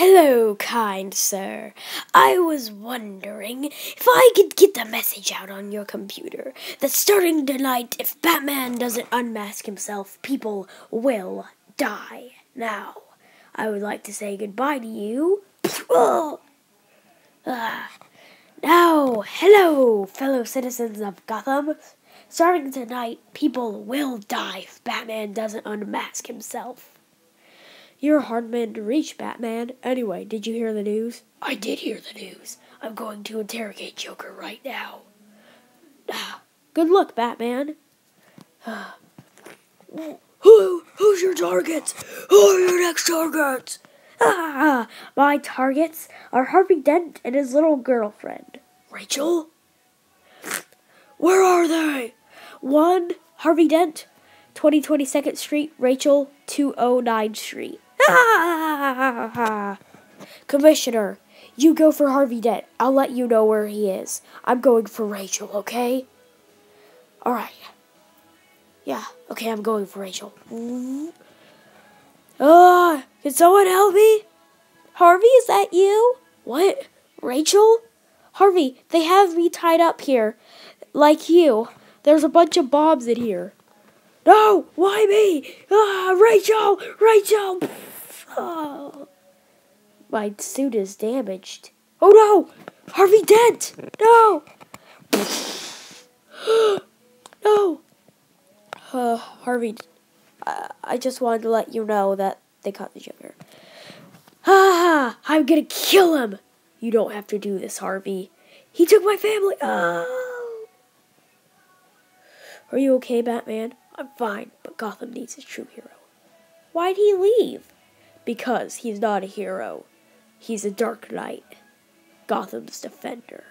Hello, kind sir. I was wondering if I could get the message out on your computer that starting tonight, if Batman doesn't unmask himself, people will die. Now, I would like to say goodbye to you. Ah. Now, hello, fellow citizens of Gotham. Starting tonight, people will die if Batman doesn't unmask himself. You're a hard man to reach, Batman. Anyway, did you hear the news? I did hear the news. I'm going to interrogate Joker right now. Ah, good luck, Batman. Who, who's your targets? Who are your next targets? Ah, my targets are Harvey Dent and his little girlfriend. Rachel? Where are they? One, Harvey Dent, 2022nd Street, Rachel, 209 Street. Commissioner, you go for Harvey Dent. I'll let you know where he is. I'm going for Rachel, okay? Alright. Yeah, okay, I'm going for Rachel. Uh, can someone help me? Harvey, is that you? What? Rachel? Harvey, they have me tied up here. Like you. There's a bunch of bombs in here. No! Why me? Ah, Rachel! Rachel! Oh. My suit is damaged. Oh no! Harvey Dent! No! no! Uh, Harvey, I, I just wanted to let you know that they caught the Joker. Ah! I'm gonna kill him! You don't have to do this, Harvey. He took my family. Oh! Are you okay, Batman? I'm fine, but Gotham needs a true hero. Why'd he leave? Because he's not a hero. He's a Dark Knight, Gotham's defender.